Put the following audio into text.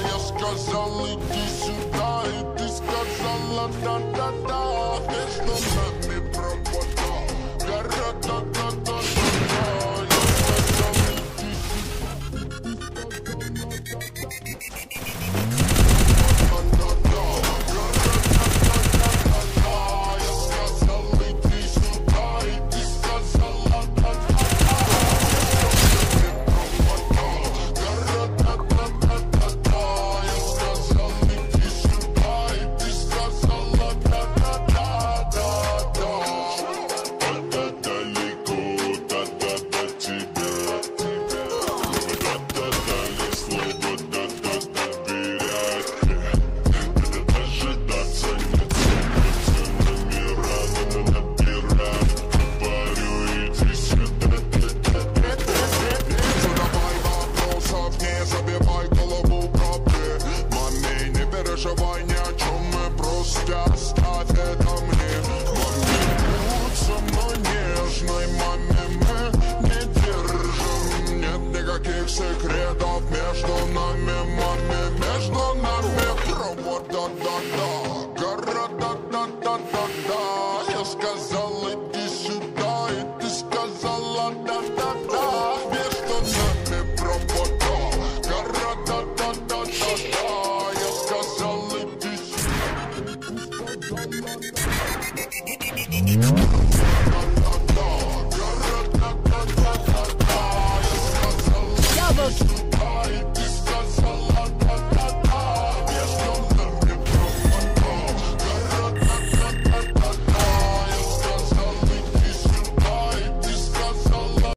Я сказал, иди сюда, и ты сказала да-да-да. Никаких секретов между нами, маме, между нами. Провода, да-да, гора, да-да-да-да-да Я сказал, иди сюда, и ты сказала, да-да-да. Между нами провода, гора, да-да-да-да-да Я сказал, иди сюда